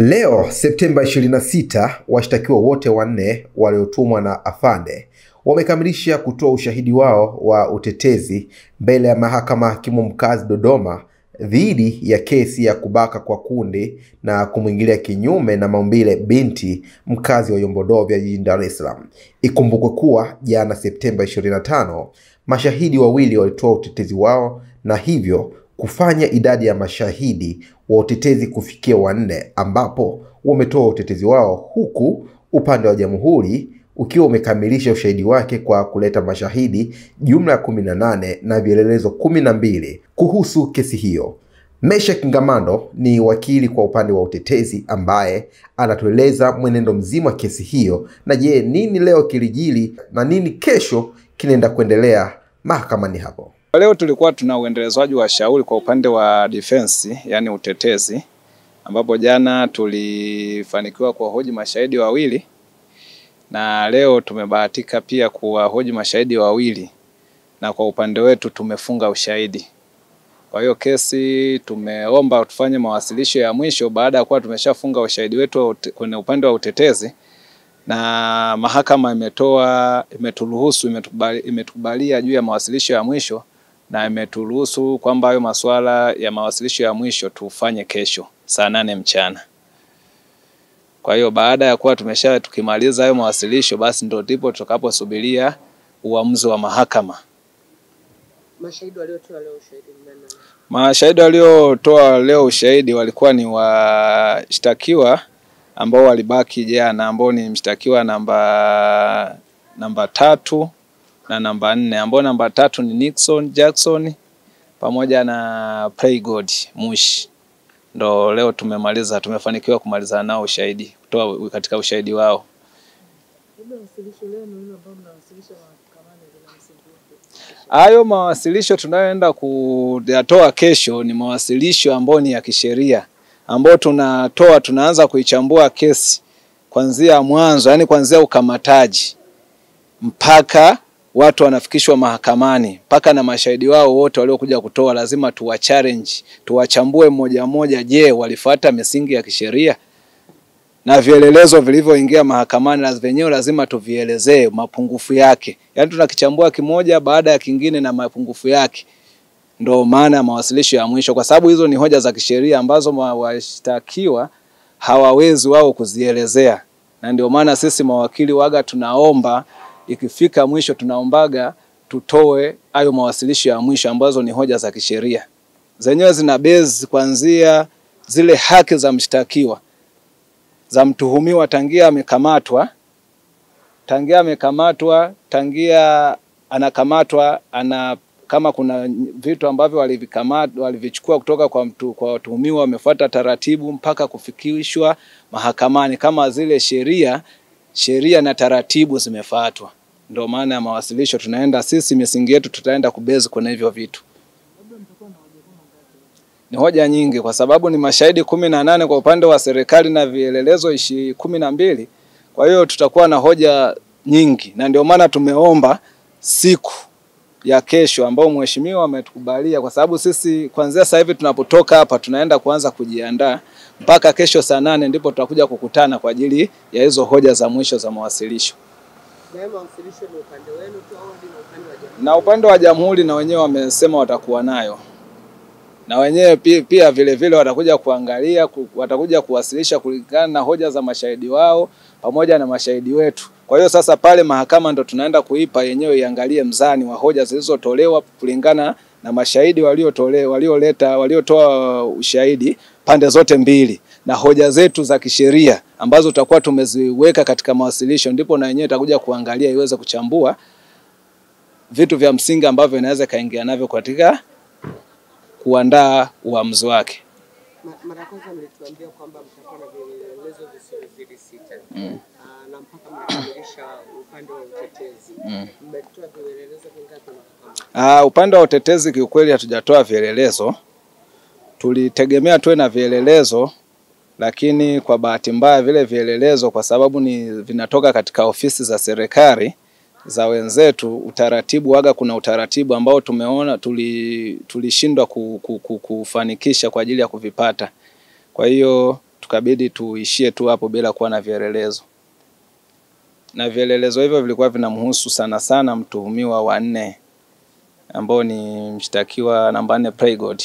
Leo Septemba 26, washtakiwa wote wanne waliotumwa na afande wamekamilisha kutoa ushahidi wao wa utetezi mbele ya mahakama hakimu mkazi Dodoma dhidi ya kesi ya kubaka kwa kundi na kumwingilia kinyume na maumbile binti mkazi wa Yombodovya jijini Dar es Salaam. Ikumbukwe kuwa jana Septemba 25, mashahidi wawili walitoa utetezi wao na hivyo kufanya idadi ya mashahidi wa utetezi kufikia wanne, ambapo wametoa utetezi wao huku upande wa jamhuri ukiwa umekamilisha ushahidi wake kwa kuleta mashahidi jumla ya kumi na nane na vielelezo kumi na mbili kuhusu kesi hiyo. mesha Ngamando ni wakili kwa upande wa utetezi ambaye anatueleza mwenendo mzima wa kesi hiyo, na je, nini leo kilijili na nini kesho kinaenda kuendelea mahakamani hapo. Leo tulikuwa tuna uendelezwaji wa shauri kwa upande wa defense, yani utetezi, ambapo jana tulifanikiwa kuwahoji mashahidi wawili na leo tumebahatika pia kuwahoji mashahidi wawili, na kwa upande wetu tumefunga ushahidi. Kwa hiyo kesi tumeomba tufanye mawasilisho ya mwisho baada ya kuwa tumeshafunga ushahidi wetu kwenye upande wa utetezi, na mahakama imetoa imeturuhusu imetukubalia juu ya mawasilisho ya mwisho na imeturuhusu kwamba hayo masuala ya mawasilisho ya mwisho tufanye kesho saa nane mchana. Kwa hiyo baada ya kuwa tumesha tukimaliza hayo mawasilisho, basi ndio ndipo tutakaposubiria uamuzi wa mahakama. Mashahidi waliotoa leo ushahidi? Mashahidi waliotoa leo ushahidi walikuwa ni washtakiwa ambao walibaki jana, ambao ni mshtakiwa namba namba tatu na namba nne, ambao namba tatu ni Nixon Jackson pamoja na Playgod Mushi. Ndo leo tumemaliza, tumefanikiwa kumaliza nao ushahidi, kutoa katika ushahidi wao. Hayo mawasilisho tunayoenda kuyatoa kesho ni mawasilisho ambayo ni ya kisheria, ambayo tunatoa tunaanza kuichambua kesi kuanzia mwanzo, yani kuanzia ukamataji mpaka watu wanafikishwa mahakamani mpaka na mashahidi wao wote waliokuja kutoa, lazima tuwa challenge, tuwachambue mmoja mmoja. Je, walifuata misingi ya kisheria? Na vielelezo vilivyoingia mahakamani na vyenyewe lazima tuvielezee mapungufu yake, yaani tunakichambua kimoja baada ya kingine na mapungufu yake. Ndo maana ya mawasilisho ya mwisho, kwa sababu hizo ni hoja za kisheria ambazo washtakiwa hawawezi wao kuzielezea, na ndio maana sisi mawakili waga tunaomba ikifika mwisho tunaombaga tutoe hayo mawasilisho ya mwisho ambazo ni hoja za kisheria zenyewe zina base kuanzia zile haki za mshtakiwa za mtuhumiwa tangia amekamatwa, tangia amekamatwa, tangia anakamatwa, ana kama kuna vitu ambavyo walivikamata walivichukua kutoka kwa mtu, kwa watuhumiwa wamefuata taratibu mpaka kufikishwa mahakamani, kama zile sheria sheria na taratibu zimefuatwa. Ndio maana ya mawasilisho tunaenda sisi, misingi yetu tutaenda kubezi kwenye hivyo vitu. Ni hoja nyingi, kwa sababu ni mashahidi kumi na nane kwa upande wa serikali na vielelezo ishi kumi na mbili. Kwa hiyo tutakuwa na hoja nyingi, na ndio maana tumeomba siku ya kesho ambayo mheshimiwa ametukubalia, kwa sababu sisi kuanzia sasa hivi tunapotoka hapa tunaenda kuanza kujiandaa mpaka kesho saa nane ndipo tutakuja kukutana kwa ajili ya hizo hoja za mwisho za mawasilisho. Na upande wa jamhuri? Na wenyewe wamesema watakuwa nayo, na wenyewe pia, vile vile watakuja kuangalia ku, watakuja kuwasilisha kulingana na hoja za mashahidi wao pamoja na mashahidi wetu. Kwa hiyo sasa pale mahakama ndo tunaenda kuipa yenyewe iangalie mzani wa hoja zilizotolewa kulingana na mashahidi waliotolewa walioleta waliotoa ushahidi pande zote mbili na hoja zetu za kisheria ambazo tutakuwa tumeziweka katika mawasilisho, ndipo na yenyewe itakuja kuangalia iweze kuchambua vitu vya msingi ambavyo inaweza ikaingia navyo katika kuandaa uamuzi wake. Mara kwanza mlituambia kwamba mtakuwa na vielelezo visivyozidi sita Mm. Uh, na mpaka mnakamilisha upande wa utetezi Mm. mmetoa vielelezo vingapi? Uh, upande wa utetezi kiukweli hatujatoa vielelezo. Tulitegemea tuwe na vielelezo, lakini kwa bahati mbaya vile vielelezo, kwa sababu ni vinatoka katika ofisi za serikali za wenzetu, utaratibu waga, kuna utaratibu ambao tumeona tulishindwa ku, kufanikisha kwa ajili ya kuvipata. Kwa hiyo tukabidi tuishie tu hapo bila kuwa na vielelezo, na vielelezo hivyo vilikuwa vinamhusu sana sana mtuhumiwa wa nne ambao ni mshtakiwa namba nne Prygold.